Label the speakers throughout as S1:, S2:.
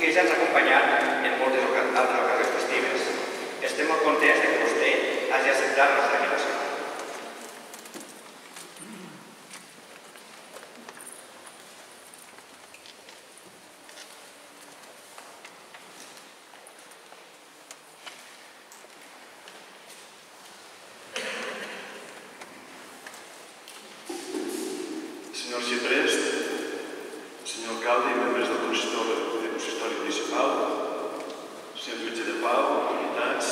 S1: que ja ens ha acompanyat en moltes altres ocasions festives. Estem molt contents de que vostè hagi acceptat la nostra invitació.
S2: Senyor Ciprest, senyor alcalde i membres del consistori, del consistori municipal, senyor jutge de pau, autoritats,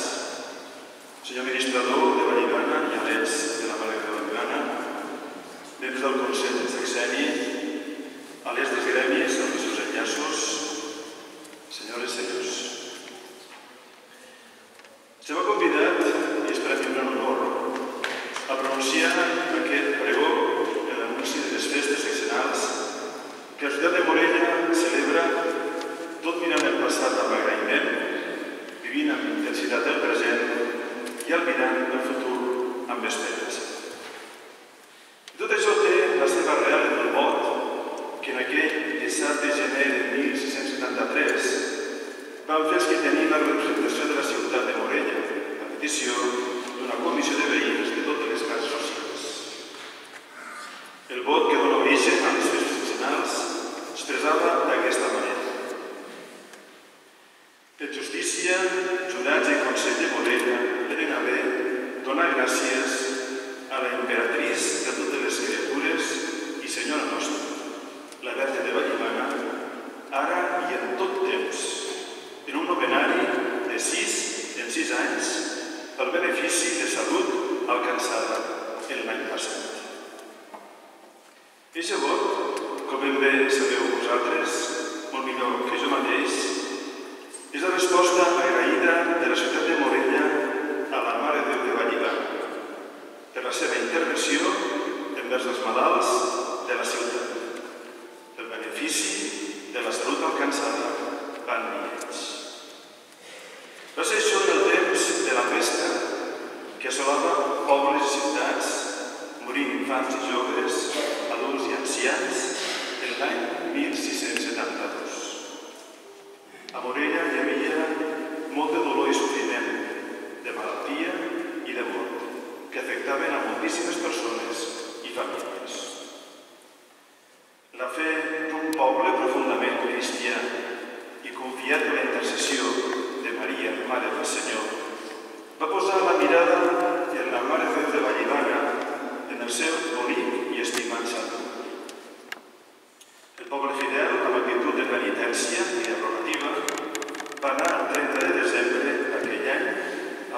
S2: senyor administrador de Vallivana i alets de la Mare de Vallivana, membres del Consell de Sexeni, alets dels gremis, amb els seus enllaços, senyores i senyors. Se m'ha convidat, i és per a mi un gran honor, a pronunciar aquest pregó en l'anunci de les festes seccionals que la ciutat de Morella celebra tot mirant el passat amb agraïment, vivint amb intensitat el present i albirant el futur amb esperança. I tot això té la seva real en el vot que en aquell 17 de gener de 1673 van fer els que tenien la representació de la ciutat de Morella, a petició d'una comissió de veïns de totes les cases socials. El vot que dona origen a les festes nacionals expressava d'aquesta manera. Per justícia, jurats i Consell de Morella eren haver donar gràcies a la imperatriz de totes les criatures i senyora nostra, la Verge de Vallivana, ara i en tot temps, en un novenari de sis en sis anys pel benefici de salut alcançada l'any passat. Eixe vot, com ben bé sabeu vosaltres, molt millor que jo mateix, és la resposta agraïda de la ciutat de Morella a la Mare de Déu de Vallivana per la seva intervenció envers els malalts de la ciutat, pel benefici de la salut alcançada van ells. Va ser això el temps de la pesta que assolava pobles i ciutats, morint infants i joves, adults i ancians, en l'any 1672. A Morella hi havia molt de dolor i sofriment, de malaltia i de mort, que afectaven a moltíssimes persones i famílies. La fe d'un poble profundament cristià i confiat en la intercessió de Maria, Mare del Senyor, va posar la mirada en la Mare de Vallivana en el seu bonic i estimat sant. El poble fidel, amb actitud de penitència i de rogativa, va anar el 30 de desembre d'aquell any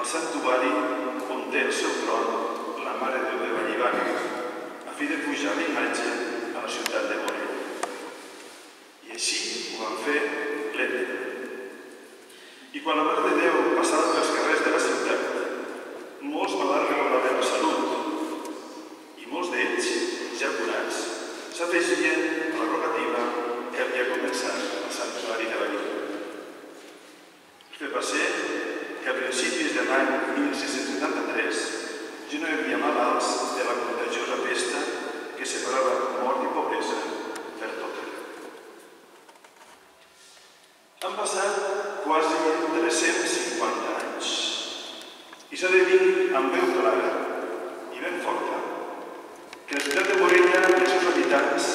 S2: al santuari on té el seu tron la Mare de Déu de Vallivana, a fi de pujar la imatge a la ciutat de Morella. Així ho van fer plenament. I quan la Mare de Déu passava pels carrers de la ciutat, molts malalts recobraven la salut i molts d'ells, ja curats, s'afegien a la rogativa que havia començat al santuari de la Lliga. El fet va ser que a principis de l'any 1673 ja no hi havia malalts de la contagiosa pesta que separava mort i pobresa per tot arreu. Han passat quasi 350 anys i s'ha de dir amb veu clara i ben forta que la ciutat de Morella i els seus habitants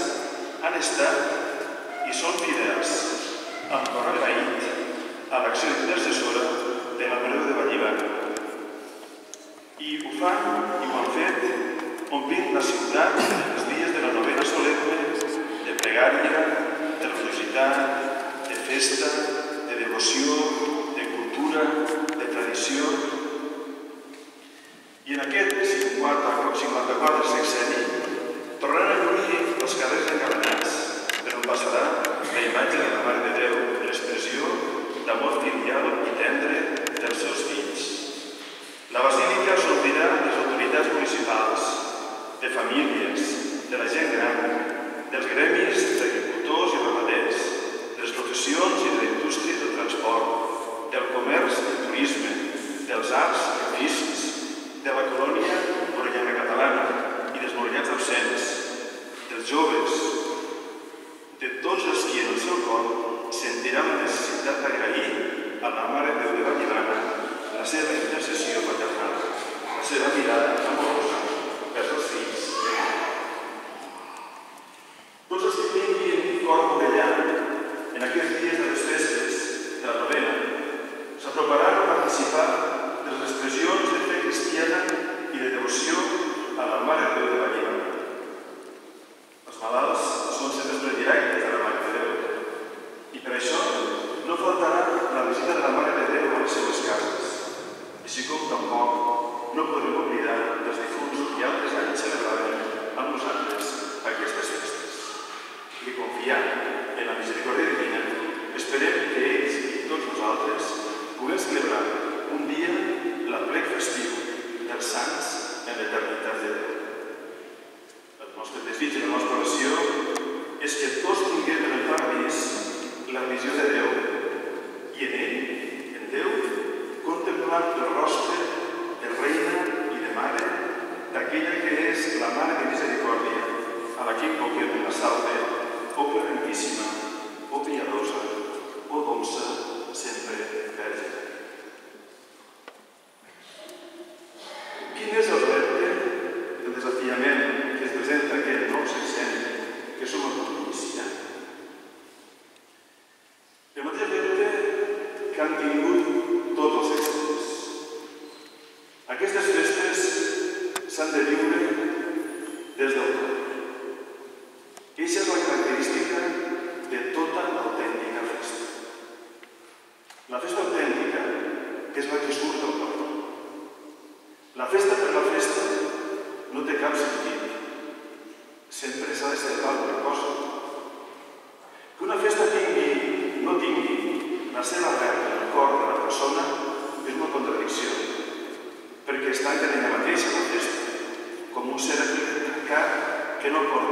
S2: han estat i són fidels amb cor agraït a l'acció intercessora de la Mare de Vallivana. I ho fan i ho han fet omplint la ciutat els dies de la novena solemne de pregària, de religiositat, de festa, devoció, de cultura, de tradició. I en aquest 50, 54 sexeni tornaran a lluir els carrers encadenats, però passarà la imatge de la Mare de Déu, l'expressió d'amor filial i tendre dels seus fills. La Basílica s'obrirà les autoritats municipals, de famílies, de la gent gran, dels gremis d'agricultors i ramaders, de les professions i de indústries del transport, del comerç i turisme, dels arts i oficis, de la colònia morellana catalana i dels morellans absents, dels joves, de tots els qui en el seu cor sentiran la necessitat d'agrair a la Mare de Déu de la Milana la seva intercessió paternal, la seva mirada el rostre de reina i de mare d'aquella que és la mare de misericòrdia, a la que invoquem la salve, o plentíssima, o piadosa, o dolça, sempre verge. Quin és el repte, el desafiament que es presenta aquest nou sexenni que som el provincià? El mateix repte que han tingut no por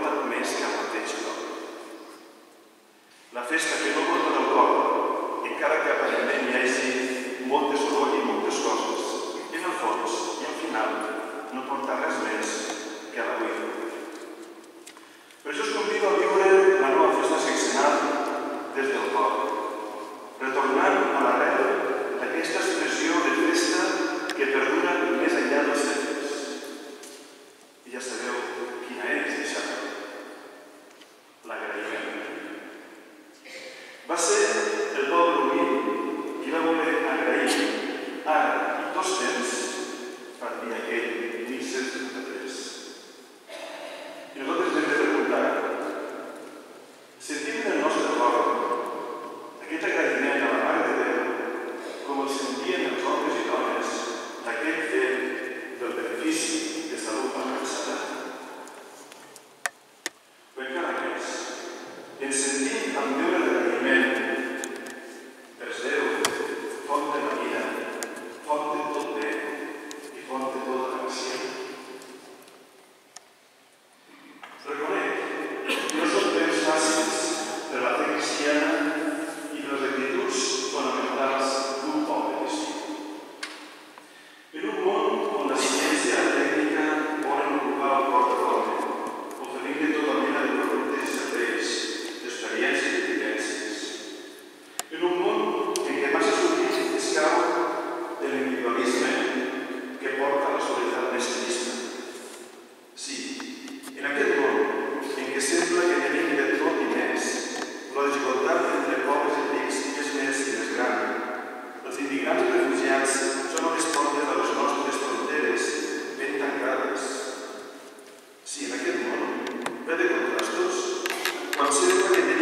S2: Consider